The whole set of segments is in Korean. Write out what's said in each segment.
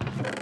time.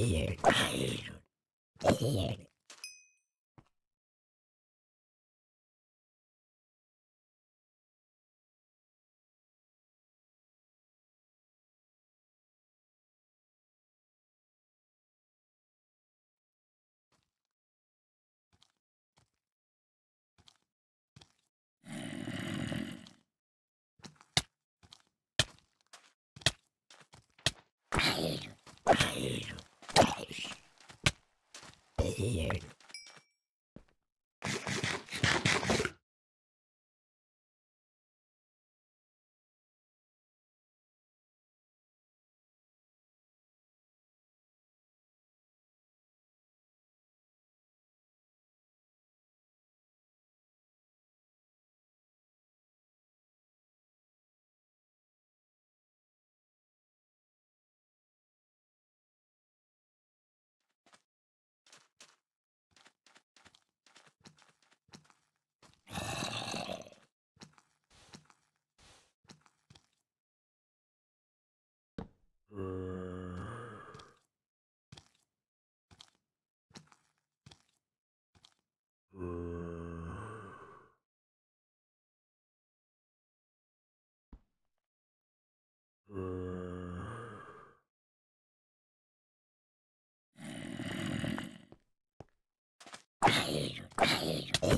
Here. Here. Here.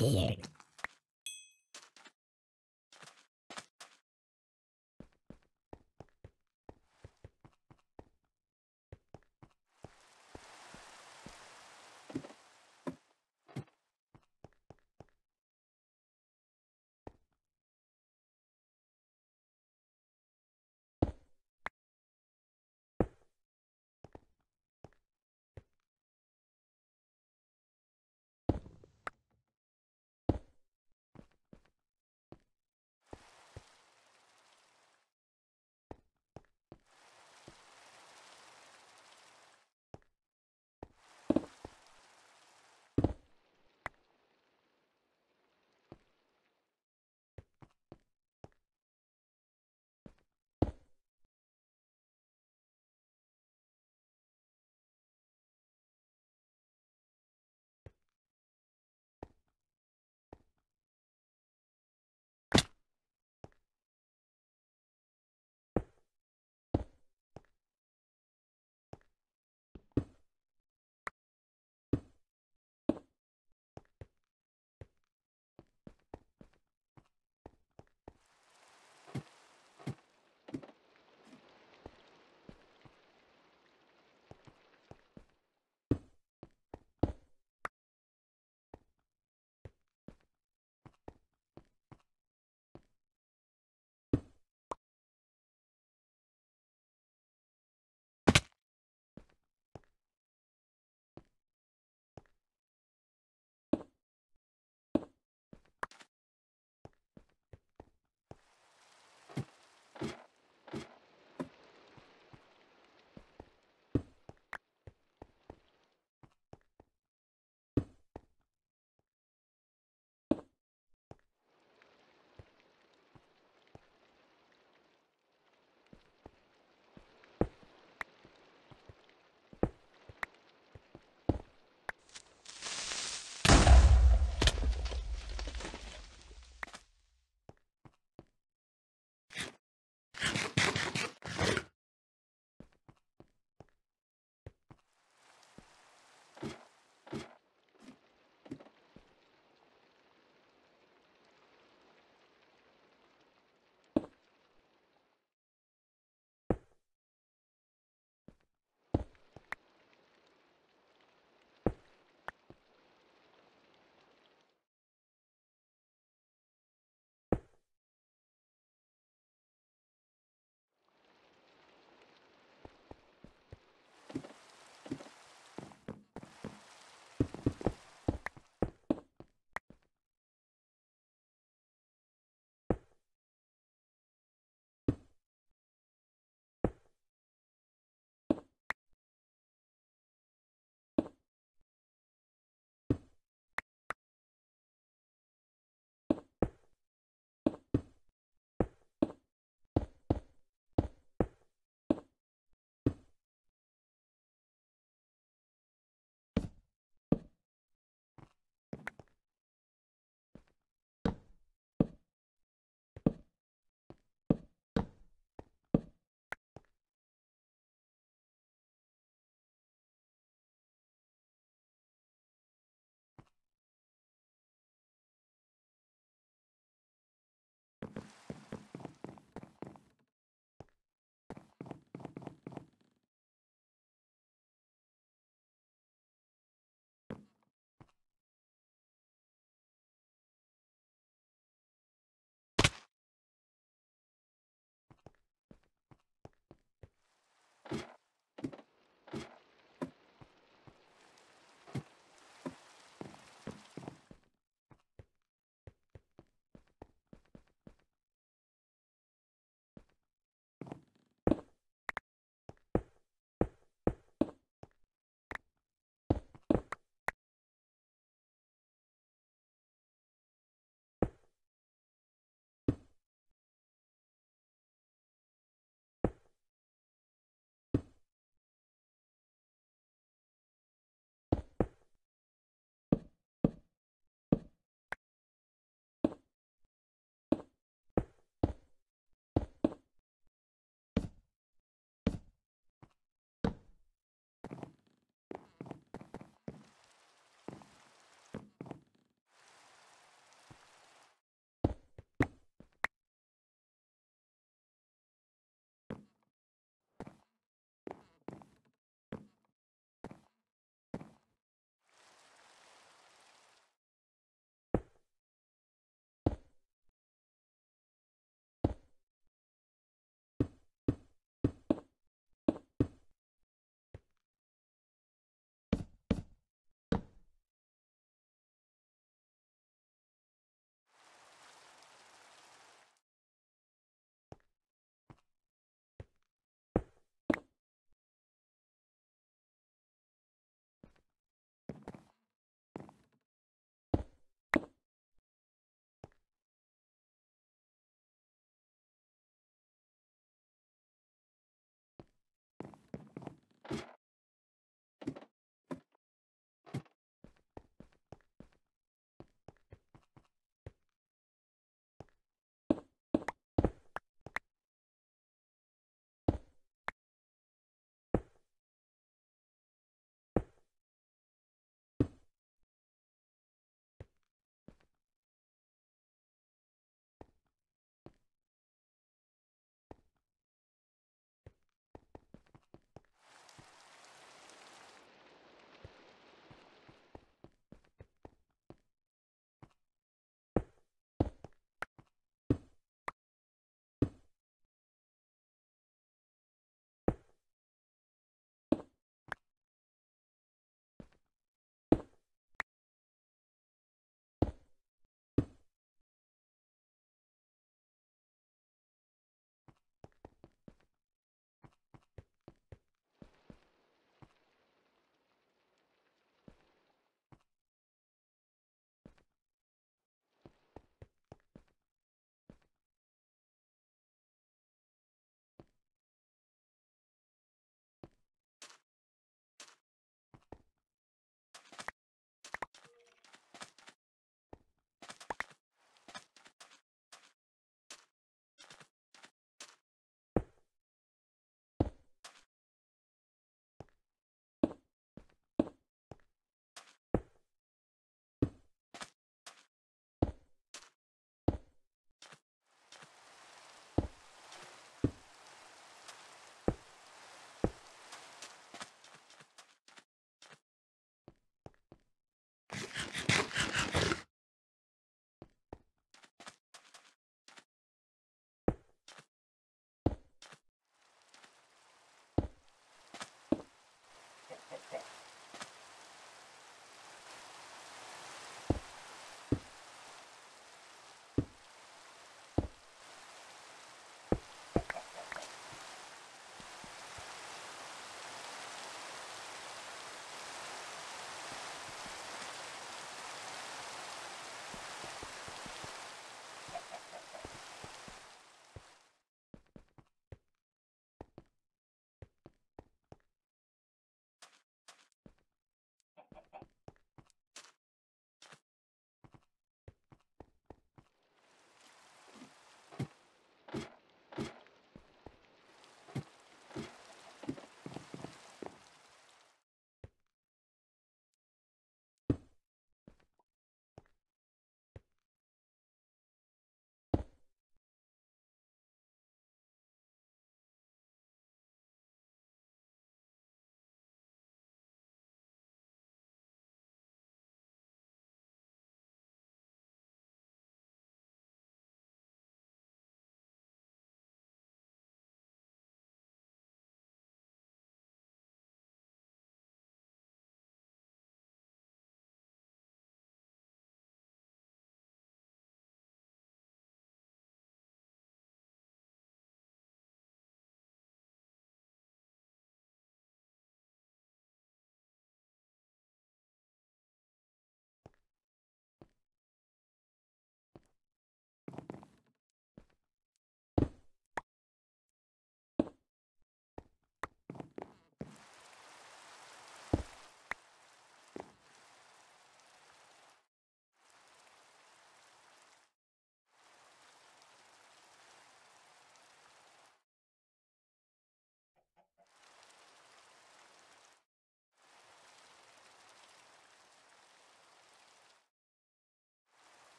Here.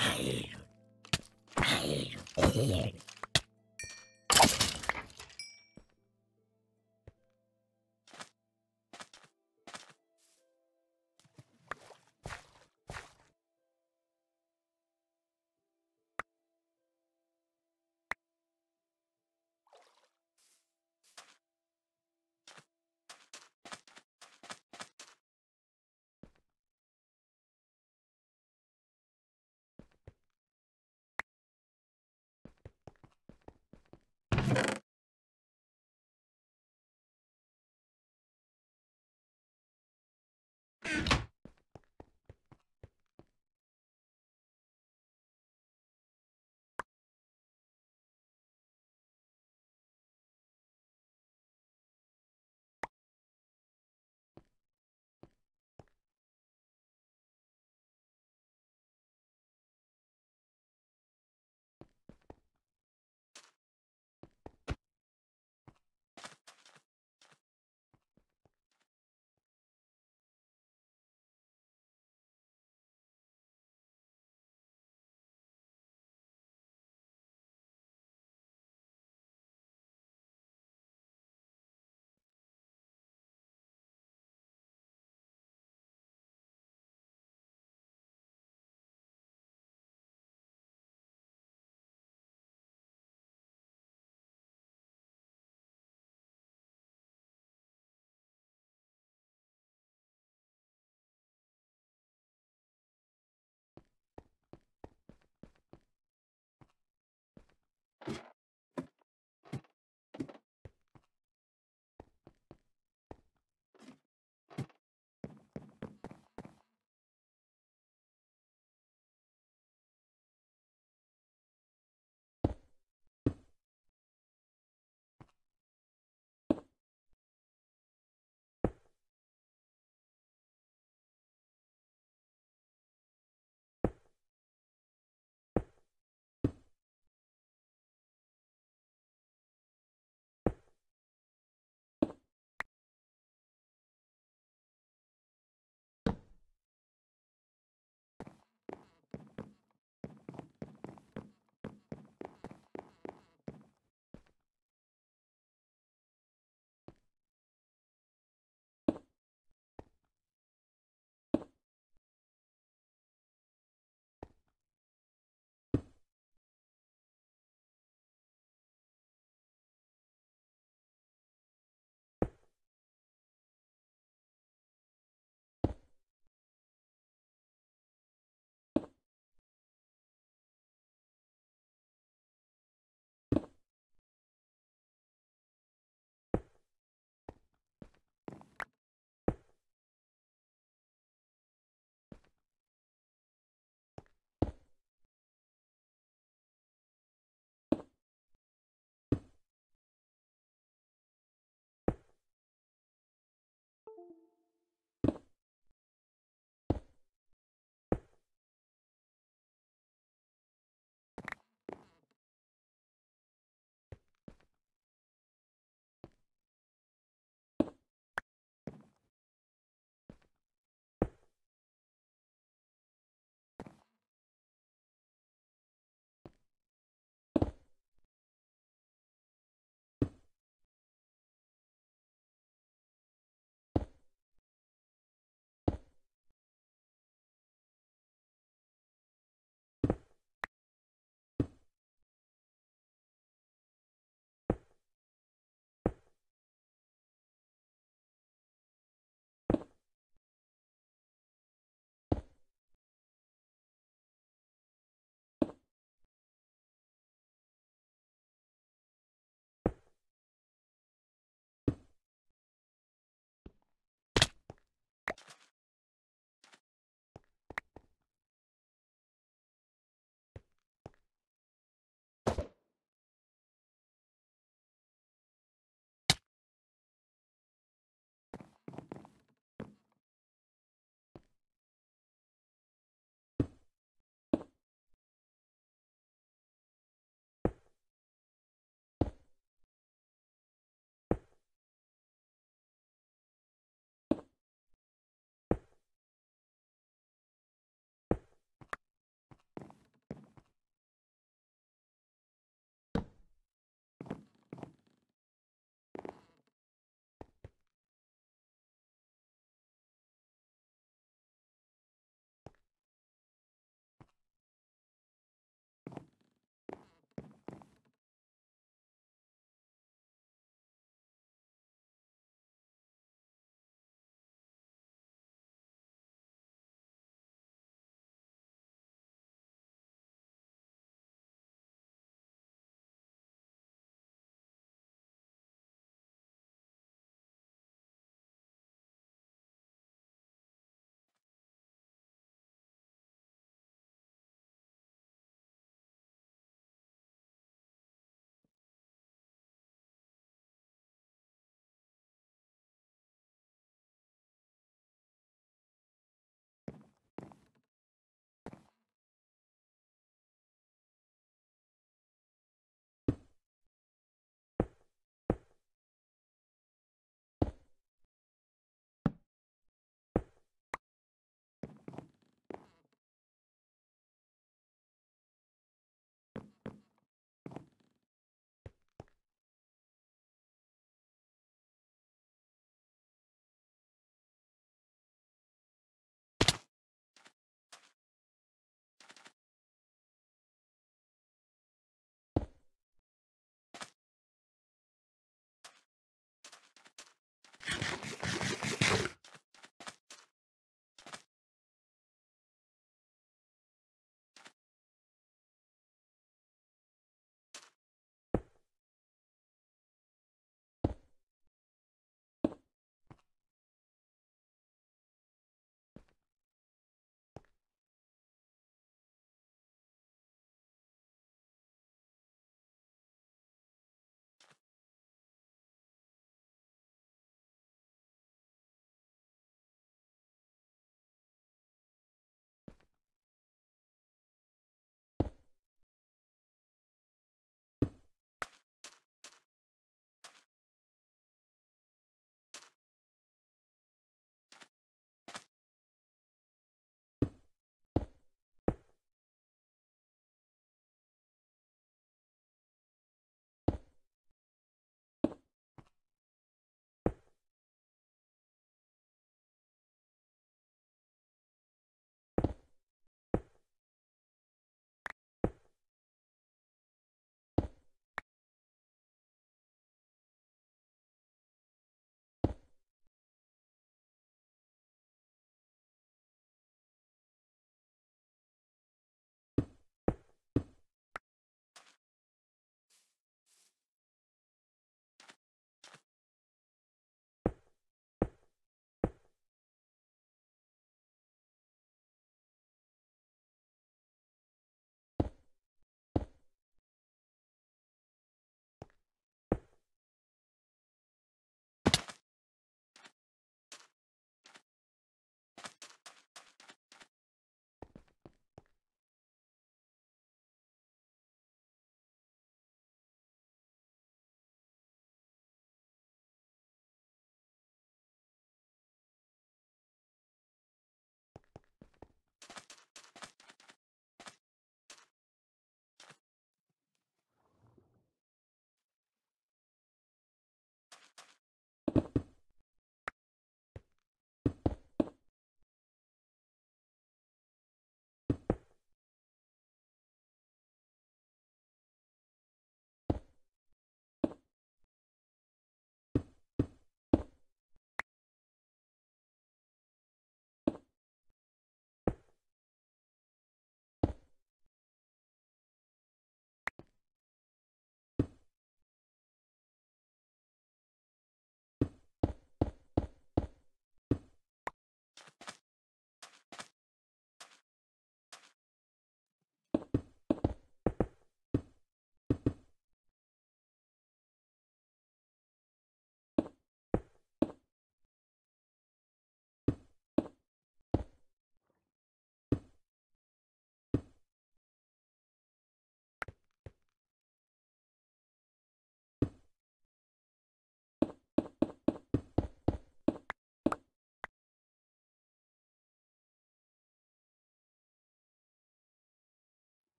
Ay. Ay.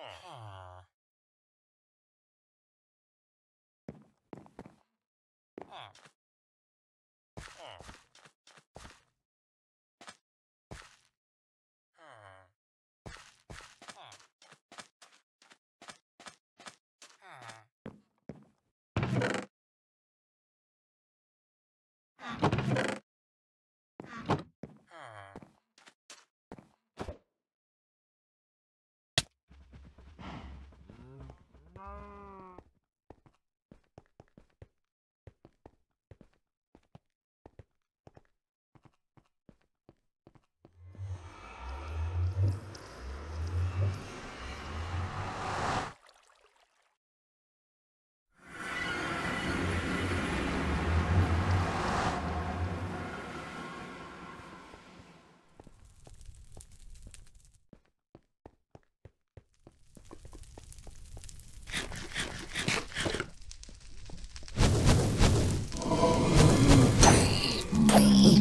Ah.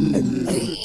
me.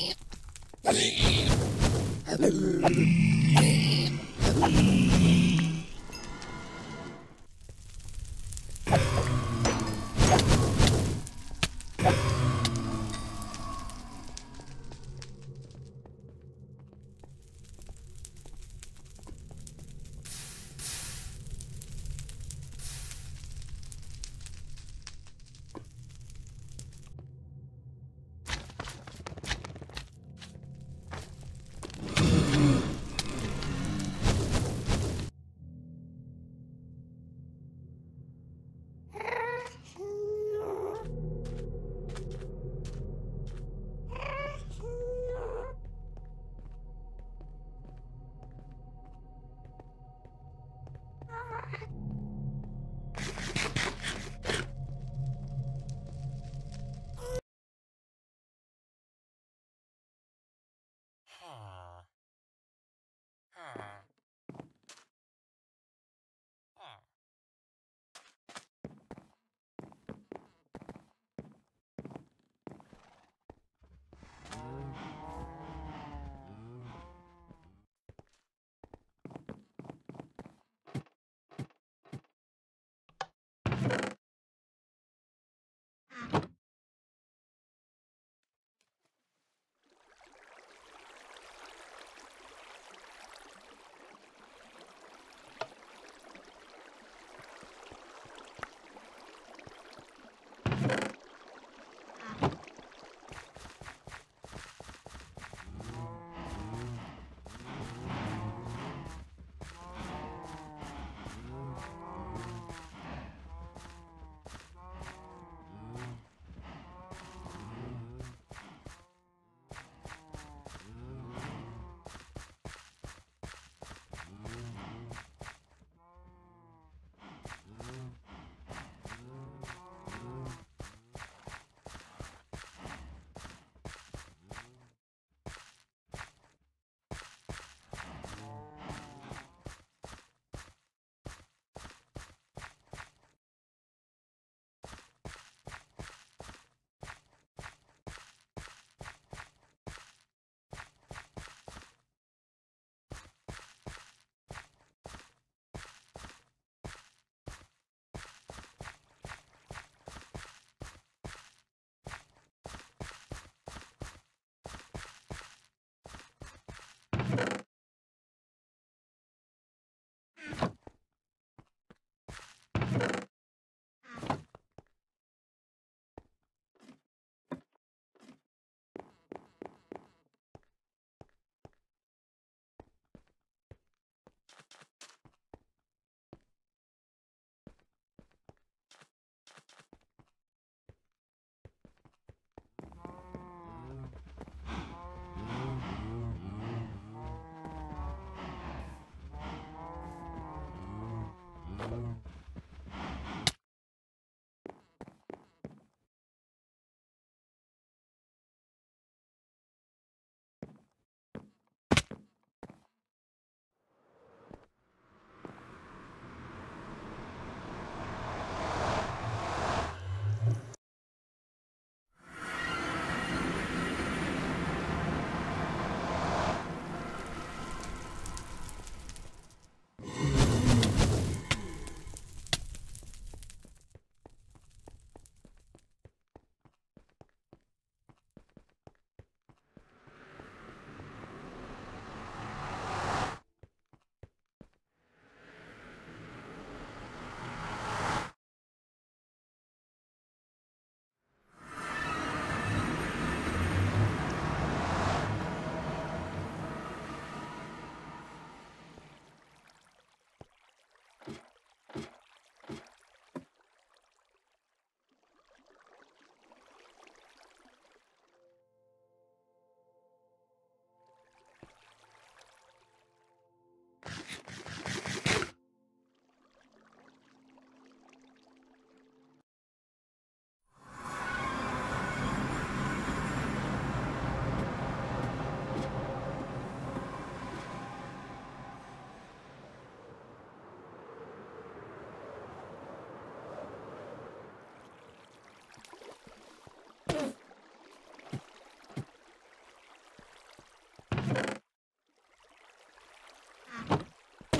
Boom.